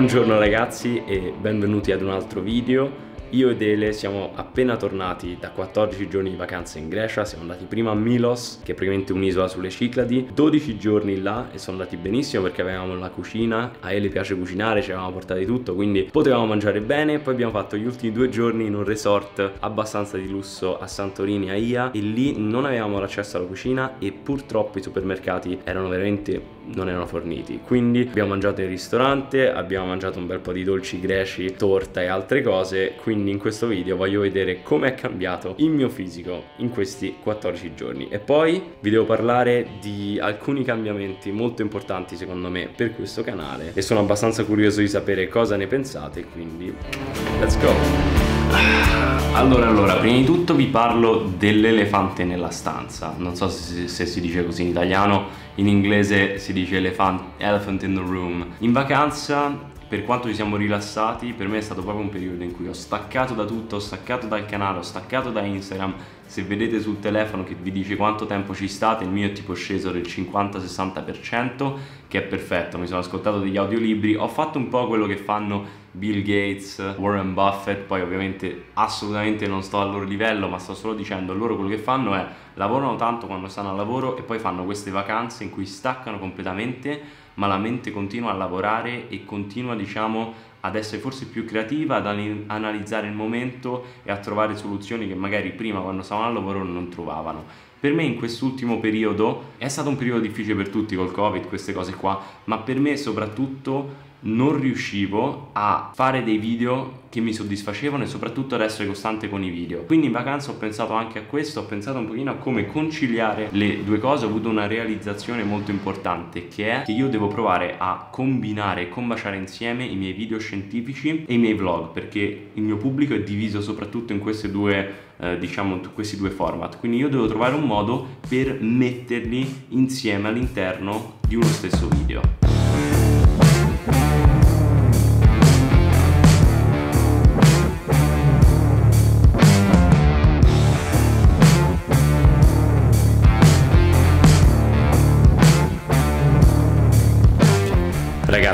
Buongiorno ragazzi e benvenuti ad un altro video. Io ed Ele siamo appena tornati da 14 giorni di vacanza in Grecia, siamo andati prima a Milos, che è praticamente un'isola sulle Cicladi, 12 giorni là e sono andati benissimo perché avevamo la cucina, a Ele piace cucinare, ci avevamo portato di tutto, quindi potevamo mangiare bene, poi abbiamo fatto gli ultimi due giorni in un resort abbastanza di lusso a Santorini, a Ia, e lì non avevamo l'accesso alla cucina e purtroppo i supermercati erano veramente non erano forniti, quindi abbiamo mangiato in ristorante, abbiamo mangiato un bel po' di dolci greci, torta e altre cose, quindi in questo video voglio vedere come è cambiato il mio fisico in questi 14 giorni. E poi vi devo parlare di alcuni cambiamenti molto importanti secondo me per questo canale. E sono abbastanza curioso di sapere cosa ne pensate quindi let's go. Allora, allora, prima di tutto vi parlo dell'elefante nella stanza. Non so se, se, si dice così in italiano, in inglese si dice elephant, elephant in the room. In vacanza per quanto ci siamo rilassati, per me è stato proprio un periodo in cui ho staccato da tutto, ho staccato dal canale, ho staccato da Instagram. Se vedete sul telefono che vi dice quanto tempo ci state, il mio è tipo sceso del 50-60%, che è perfetto. Mi sono ascoltato degli audiolibri, ho fatto un po' quello che fanno Bill Gates, Warren Buffett, poi ovviamente assolutamente non sto al loro livello, ma sto solo dicendo loro quello che fanno è lavorano tanto quando stanno al lavoro e poi fanno queste vacanze in cui staccano completamente ma la mente continua a lavorare e continua diciamo ad essere forse più creativa, ad analizzare il momento e a trovare soluzioni che magari prima quando stavano al lavoro non trovavano. Per me in quest'ultimo periodo è stato un periodo difficile per tutti col Covid, queste cose qua, ma per me soprattutto non riuscivo a fare dei video che mi soddisfacevano e soprattutto ad essere costante con i video. Quindi in vacanza ho pensato anche a questo, ho pensato un pochino a come conciliare le due cose, ho avuto una realizzazione molto importante che è che io devo provare a combinare e combaciare insieme i miei video scientifici e i miei vlog perché il mio pubblico è diviso soprattutto in questi due eh, diciamo questi due format. Quindi io devo trovare un modo per metterli insieme all'interno di uno stesso video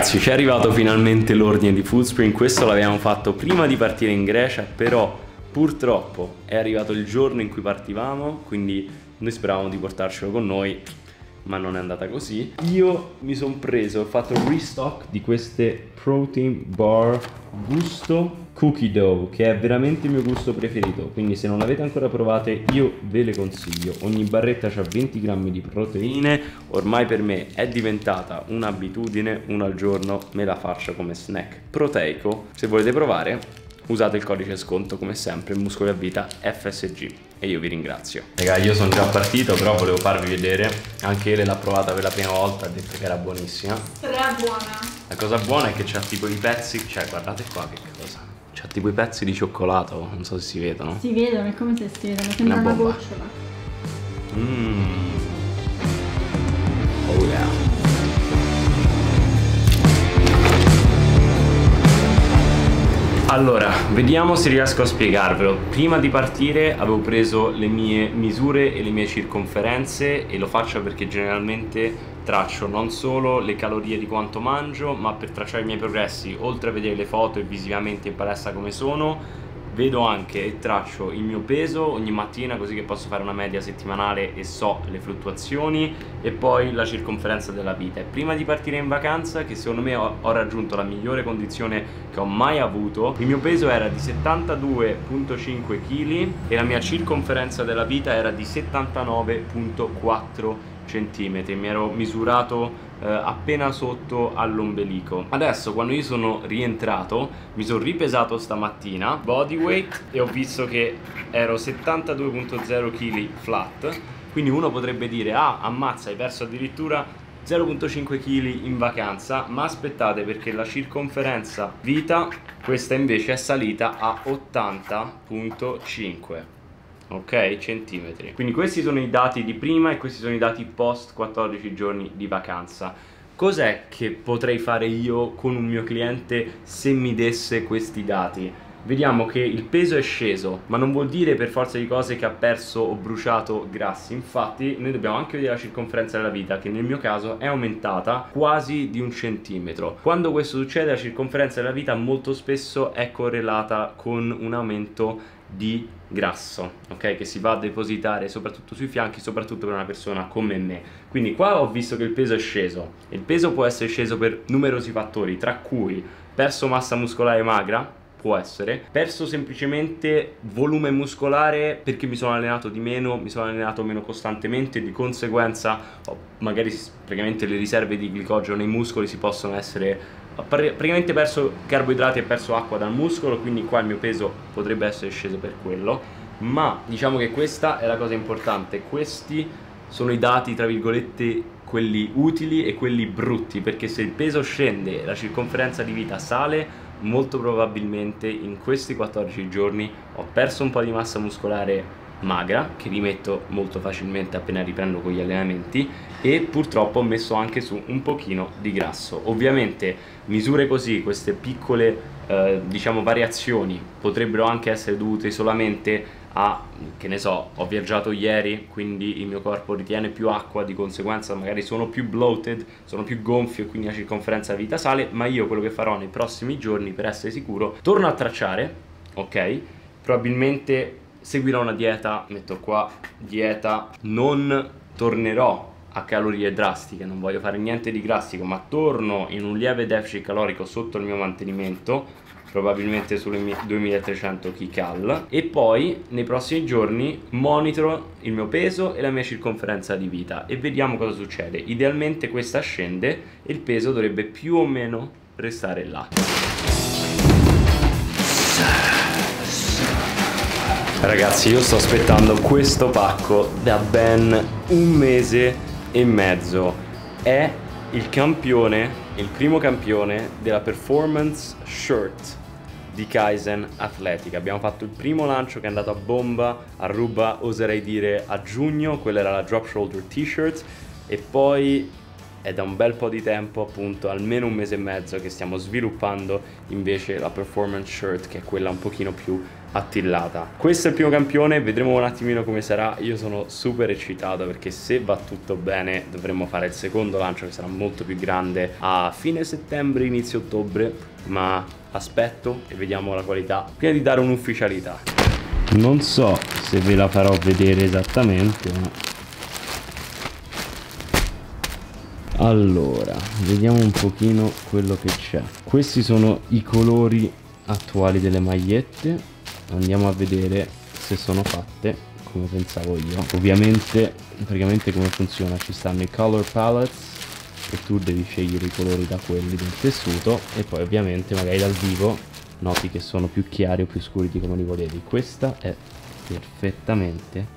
Ragazzi ci è arrivato finalmente l'ordine di Fullspring, questo l'avevamo fatto prima di partire in Grecia, però purtroppo è arrivato il giorno in cui partivamo, quindi noi speravamo di portarcelo con noi, ma non è andata così. Io mi sono preso, ho fatto il restock di queste protein bar gusto cookie dough che è veramente il mio gusto preferito. Quindi se non l'avete ancora provate io ve le consiglio. Ogni barretta ha 20 grammi di proteine. Ormai per me è diventata un'abitudine una al giorno me la faccio come snack proteico. Se volete provare usate il codice sconto come sempre muscoli a vita FSG e io vi ringrazio. Raga io sono già partito però volevo farvi vedere. Anche Ele l'ha provata per la prima volta ha detto che era buonissima. Stra buona la cosa buona è che c'ha tipo i pezzi cioè guardate qua che cosa C'ha tipo i pezzi di cioccolato, non so se si vedono. Si vedono, è come se si vedono, sembra una, una gocciola. Mmm. Oh yeah. Allora, vediamo se riesco a spiegarvelo. Prima di partire avevo preso le mie misure e le mie circonferenze e lo faccio perché generalmente traccio non solo le calorie di quanto mangio, ma per tracciare i miei progressi, oltre a vedere le foto e visivamente in palestra come sono, vedo anche e traccio il mio peso ogni mattina così che posso fare una media settimanale e so le fluttuazioni e poi la circonferenza della vita. E prima di partire in vacanza, che secondo me ho, raggiunto la migliore condizione che ho mai avuto, il mio peso era di 72.5 kg e la mia circonferenza della vita era di 79.4 kg centimetri. Mi ero misurato eh, appena sotto all'ombelico. Adesso quando io sono rientrato mi sono ripesato stamattina body weight e ho visto che ero 72.0 kg flat. Quindi uno potrebbe dire ah ammazza hai perso addirittura 0.5 kg in vacanza. Ma aspettate perché la circonferenza vita questa invece è salita a 80.5 ok centimetri quindi questi sono i dati di prima e questi sono i dati post 14 giorni di vacanza cos'è che potrei fare io con un mio cliente se mi desse questi dati vediamo che il peso è sceso, ma non vuol dire per forza di cose che ha perso o bruciato grassi. Infatti, noi dobbiamo anche vedere la circonferenza della vita, che nel mio caso è aumentata quasi di un centimetro. Quando questo succede, la circonferenza della vita molto spesso è correlata con un aumento di grasso, ok? Che si va a depositare soprattutto sui fianchi, soprattutto per una persona come me. Quindi qua ho visto che il peso è sceso. Il peso può essere sceso per numerosi fattori, tra cui perso massa muscolare magra, può essere, perso semplicemente volume muscolare perché mi sono allenato di meno, mi sono allenato meno costantemente, di conseguenza magari praticamente le riserve di glicogeno nei muscoli si possono essere praticamente perso carboidrati e perso acqua dal muscolo, quindi qua il mio peso potrebbe essere sceso per quello. Ma diciamo che questa è la cosa importante, questi sono i dati tra virgolette quelli utili e quelli brutti, perché se il peso scende la circonferenza di vita sale, molto probabilmente in questi 14 giorni ho perso un po' di massa muscolare magra che rimetto molto facilmente appena riprendo con gli allenamenti e purtroppo ho messo anche su un pochino di grasso. Ovviamente misure così queste piccole eh, diciamo variazioni potrebbero anche essere dovute solamente a che ne so ho viaggiato ieri quindi il mio corpo ritiene più acqua di conseguenza magari sono più bloated sono più gonfio e quindi la circonferenza vita sale ma io quello che farò nei prossimi giorni per essere sicuro torno a tracciare ok? Probabilmente seguirò una dieta, metto qua dieta, non tornerò a calorie drastiche, non voglio fare niente di classico, ma torno in un lieve deficit calorico sotto il mio mantenimento, probabilmente sulle 2300 kcal e poi nei prossimi giorni monitoro il mio peso e la mia circonferenza di vita e vediamo cosa succede. Idealmente questa scende e il peso dovrebbe più o meno restare là. Ragazzi io sto aspettando questo pacco da ben un mese e mezzo È il campione, il primo campione della performance shirt di Kaizen Athletica Abbiamo fatto il primo lancio che è andato a bomba, a ruba oserei dire a giugno Quella era la drop shoulder t-shirt e poi è da un bel po' di tempo, appunto almeno un mese e mezzo che stiamo sviluppando invece la performance shirt che è quella un pochino più attillata. Questo è il primo campione, vedremo un attimino come sarà. Io sono super eccitato perché se va tutto bene dovremmo fare il secondo lancio che sarà molto più grande a fine settembre, inizio ottobre, ma aspetto e vediamo la qualità. Prima di dare un'ufficialità. Non so se ve la farò vedere esattamente, ma allora vediamo un pochino quello che c'è. Questi sono i colori attuali delle magliette. Andiamo a vedere se sono fatte come pensavo io. Ovviamente praticamente come funziona? Ci stanno i color palettes e tu devi scegliere i colori da quelli del tessuto e poi ovviamente magari dal vivo noti che sono più chiari o più scuri di come li volevi. Questa è perfettamente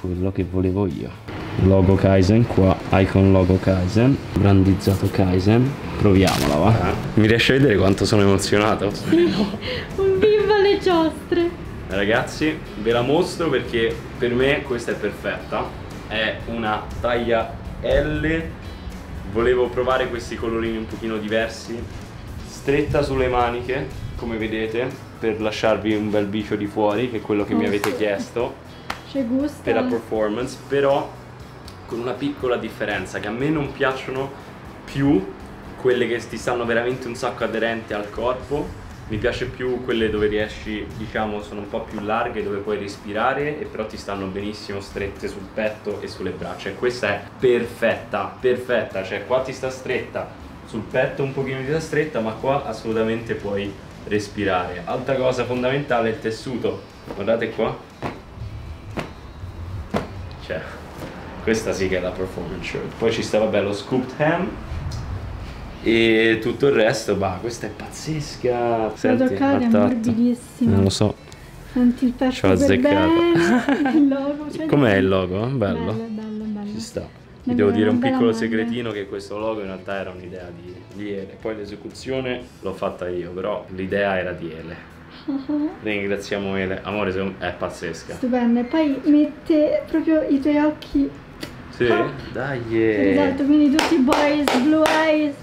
quello che volevo io. Logo Kaizen qua icon logo Kaizen brandizzato Kaizen. Proviamola va. Ah, mi riesci a vedere quanto sono emozionato? Sì, un viva le giostre. Ragazzi ve la mostro perché per me questa è perfetta. È una taglia L volevo provare questi colorini un pochino diversi. Stretta sulle maniche come vedete per lasciarvi un bel bicio di fuori che è quello che oh, mi avete chiesto. Per la performance però con una piccola differenza che a me non piacciono più quelle che ti stanno veramente un sacco aderenti al corpo mi piace più quelle dove riesci, diciamo, sono un po' più larghe, dove puoi respirare e però ti stanno benissimo strette sul petto e sulle braccia. E questa è perfetta, perfetta, cioè qua ti sta stretta, sul petto un pochino ti sta stretta, ma qua assolutamente puoi respirare. Altra cosa fondamentale è il tessuto, guardate qua. Cioè, questa sì che è la performance shirt poi ci sta vabbè lo scooped ham e tutto il resto bah questa è pazzesca. Senti toccare, è morbidissimo non lo so. Senti il pezzo ci ho azzeccato il logo com'è il logo? bello. Bello bello, bello. ci sta. Vi devo dire un piccolo segretino che questo logo in realtà era un'idea di, di Ele. Poi l'esecuzione l'ho fatta io però l'idea era di Ele. Ringraziamo Ele, amore è pazzesca. Stupendo, e poi mette proprio i tuoi occhi sì, dai. Esatto, quindi tutti boys, blue eyes,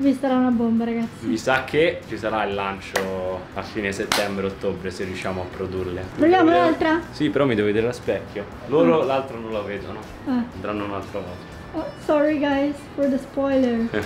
Vi sarà una bomba, ragazzi. Mi sa che ci sarà il lancio a fine settembre-ottobre se riusciamo a produrle. Proviamo l'altra? Sì, però mi devo vedere allo specchio. Loro l'altro non la vedono. Ah. Andranno un'altra volta. Oh, sorry guys for the spoiler.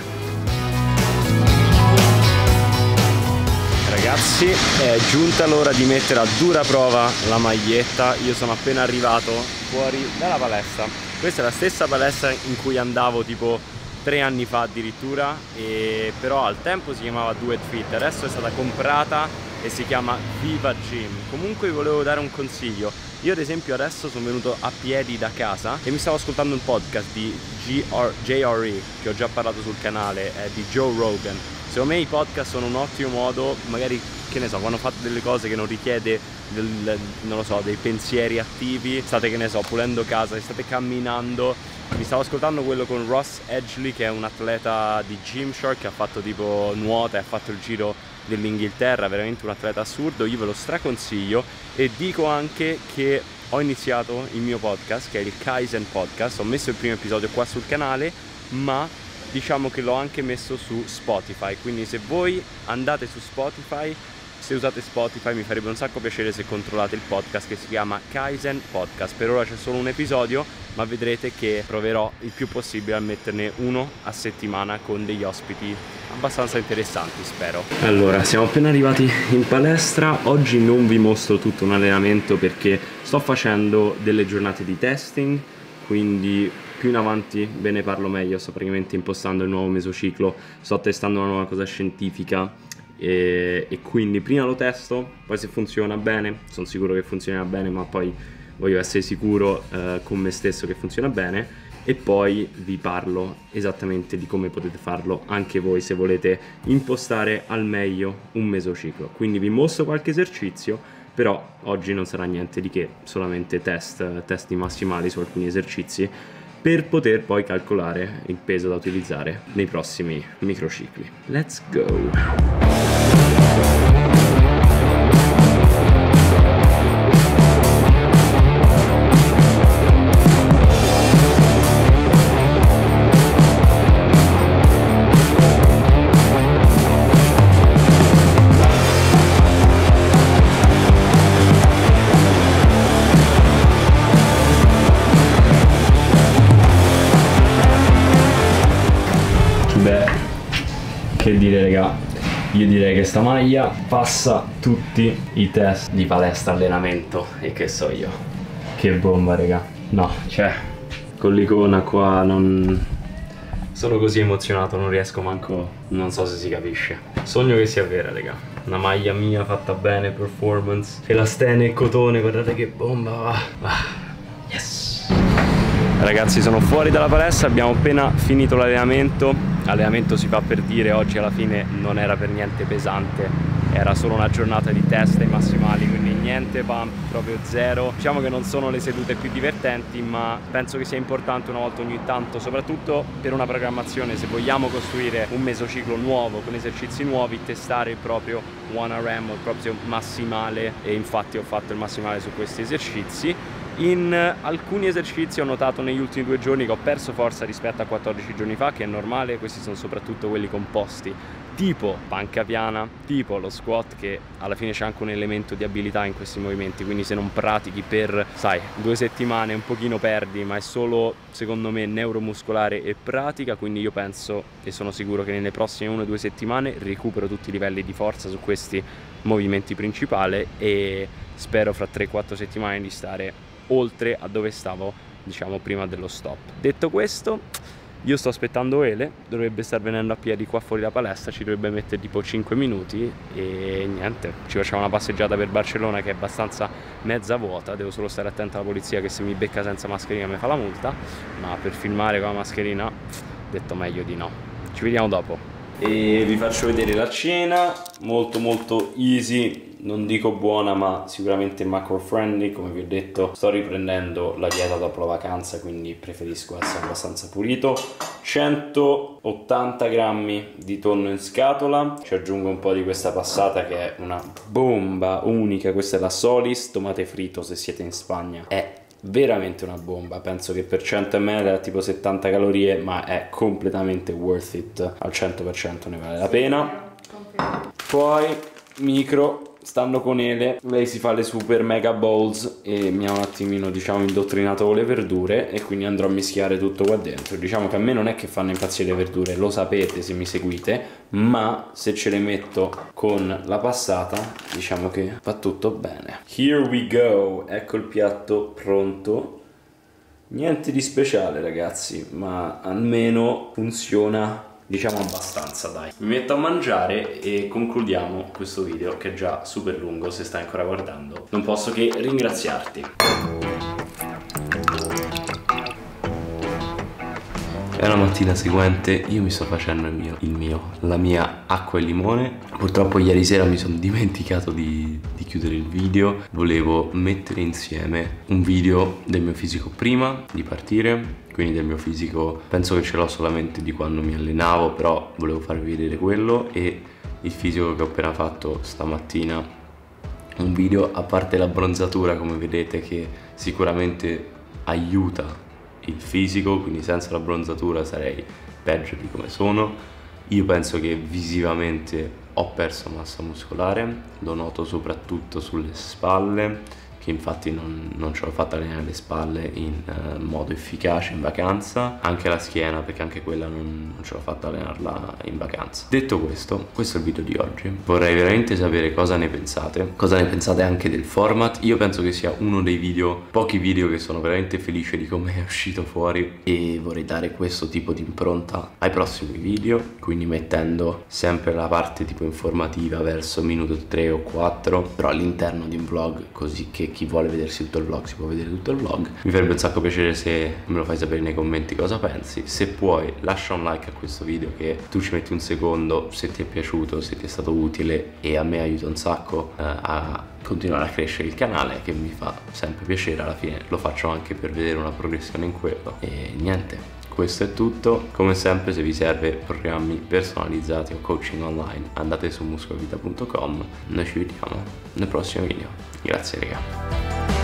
Ragazzi, è giunta l'ora di mettere a dura prova la maglietta. Io sono appena arrivato fuori dalla palestra. Questa è la stessa palestra in cui andavo tipo tre anni fa addirittura, e però al tempo si chiamava Do It Fit, adesso è stata comprata e si chiama Viva Gym. Comunque vi volevo dare un consiglio. Io ad esempio adesso sono venuto a piedi da casa e mi stavo ascoltando un podcast di GR, JRE che ho già parlato sul canale, è di Joe Rogan. Secondo me i podcast sono un ottimo modo, magari che ne so, quando fate delle cose che non richiede del, non so, dei pensieri attivi, state che ne so, pulendo casa, state camminando. Mi stavo ascoltando quello con Ross Edgley che è un atleta di Gymshark che ha fatto tipo nuota e ha fatto il giro dell'Inghilterra, veramente un atleta assurdo, io ve lo straconsiglio e dico anche che ho iniziato il mio podcast che è il Kaizen Podcast, ho messo il primo episodio qua sul canale, ma diciamo che l'ho anche messo su Spotify, quindi se voi andate su Spotify se usate Spotify mi farebbe un sacco piacere se controllate il podcast che si chiama Kaizen Podcast. Per ora c'è solo un episodio, ma vedrete che proverò il più possibile a metterne uno a settimana con degli ospiti abbastanza interessanti, spero. Allora, siamo appena arrivati in palestra. Oggi non vi mostro tutto un allenamento perché sto facendo delle giornate di testing, quindi più in avanti ve ne parlo meglio, sto praticamente impostando il nuovo mesociclo, sto testando una nuova cosa scientifica e, e, quindi prima lo testo, poi se funziona bene, sono sicuro che funzionerà bene, ma poi voglio essere sicuro eh, con me stesso che funziona bene e poi vi parlo esattamente di come potete farlo anche voi se volete impostare al meglio un mesociclo. Quindi vi mostro qualche esercizio, però oggi non sarà niente di che, solamente test, test massimali su alcuni esercizi per poter poi calcolare il peso da utilizzare nei prossimi microcicli. Let's go! Che dire raga? Io direi che sta maglia passa tutti i test di palestra allenamento. E che so io. Che bomba raga. No. Cioè con l'icona qua non sono così emozionato non riesco manco non so se si capisce. Sogno che sia vera raga. Una maglia mia fatta bene performance. E la stene e cotone guardate che bomba va, va. yes ragazzi sono fuori dalla palestra abbiamo appena finito l'allenamento. L'allenamento si fa per dire, oggi alla fine non era per niente pesante, era solo una giornata di test ai massimali, quindi niente pump, proprio zero. Diciamo che non sono le sedute più divertenti, ma penso che sia importante una volta ogni tanto, soprattutto per una programmazione, se vogliamo costruire un mesociclo nuovo, con esercizi nuovi, testare il proprio 1RM, il proprio massimale, e infatti ho fatto il massimale su questi esercizi in alcuni esercizi ho notato negli ultimi due giorni che ho perso forza rispetto a 14 giorni fa, che è normale, questi sono soprattutto quelli composti, tipo panca piana, tipo lo squat che alla fine c'è anche un elemento di abilità in questi movimenti, quindi se non pratichi per, sai, due settimane un pochino perdi, ma è solo secondo me neuromuscolare e pratica, quindi io penso e sono sicuro che nelle prossime 1 due settimane recupero tutti i livelli di forza su questi movimenti principali e spero fra 3-4 settimane di stare oltre a dove stavo diciamo prima dello stop detto questo io sto aspettando Ele, dovrebbe star venendo a piedi qua fuori da palestra, ci dovrebbe mettere tipo 5 minuti e niente, ci facciamo una passeggiata per Barcellona che è abbastanza mezza vuota, devo solo stare attento alla polizia che se mi becca senza mascherina mi fa la multa, ma per filmare con la mascherina detto meglio di no. Ci vediamo dopo. E vi faccio vedere la cena, molto molto easy, non dico buona ma sicuramente macro friendly come vi ho detto sto riprendendo la dieta dopo la vacanza quindi preferisco essere abbastanza pulito. 180 grammi di tonno in scatola. Ci aggiungo un po' di questa passata che è una bomba unica. Questa è la Solis tomate frito se siete in Spagna. È veramente una bomba. Penso che per 100 ml ha tipo 70 calorie ma è completamente worth it. Al 100% ne vale la pena. poi micro stando con Ele, lei si fa le super mega bowls e mi ha un attimino diciamo indottrinato con le verdure e quindi andrò a mischiare tutto qua dentro. Diciamo che a me non è che fanno impazzire le verdure, lo sapete se mi seguite, ma se ce le metto con la passata diciamo che va tutto bene. Here we go, ecco il piatto pronto. Niente di speciale ragazzi, ma almeno funziona diciamo abbastanza dai. Mi metto a mangiare e concludiamo questo video che è già super lungo se stai ancora guardando. Non posso che ringraziarti E la mattina seguente io mi sto facendo il mio, il mio, la mia acqua e limone. Purtroppo ieri sera mi sono dimenticato di, di chiudere il video. Volevo mettere insieme un video del mio fisico prima di partire quindi del mio fisico penso che ce l'ho solamente di quando mi allenavo però volevo farvi vedere quello e il fisico che ho appena fatto stamattina un video a parte la bronzatura come vedete che sicuramente aiuta il fisico, quindi senza la bronzatura sarei peggio di come sono. Io penso che visivamente ho perso massa muscolare, lo noto soprattutto sulle spalle che infatti non, non ce l'ho fatta allenare le spalle in uh, modo efficace in vacanza, anche la schiena perché anche quella non, non ce l'ho fatta allenarla in vacanza. Detto questo, questo è il video di oggi. Vorrei veramente sapere cosa ne pensate, cosa ne pensate anche del format. Io penso che sia uno dei video, pochi video che sono veramente felice di come è uscito fuori e vorrei dare questo tipo di impronta ai prossimi video, quindi mettendo sempre la parte tipo informativa verso minuto 3 o 4, però all'interno di un vlog così che chi vuole vedersi tutto il vlog si può vedere tutto il vlog. Mi farebbe un sacco piacere se me lo fai sapere nei commenti cosa pensi. Se puoi lascia un like a questo video che tu ci metti un secondo se ti è piaciuto se ti è stato utile e a me aiuta un sacco uh, a continuare a crescere il canale che mi fa sempre piacere. Alla fine lo faccio anche per vedere una progressione in quello. E niente questo è tutto, come sempre se vi serve programmi personalizzati o coaching online andate su muscolavita.com, noi ci vediamo nel prossimo video, Grazie raga.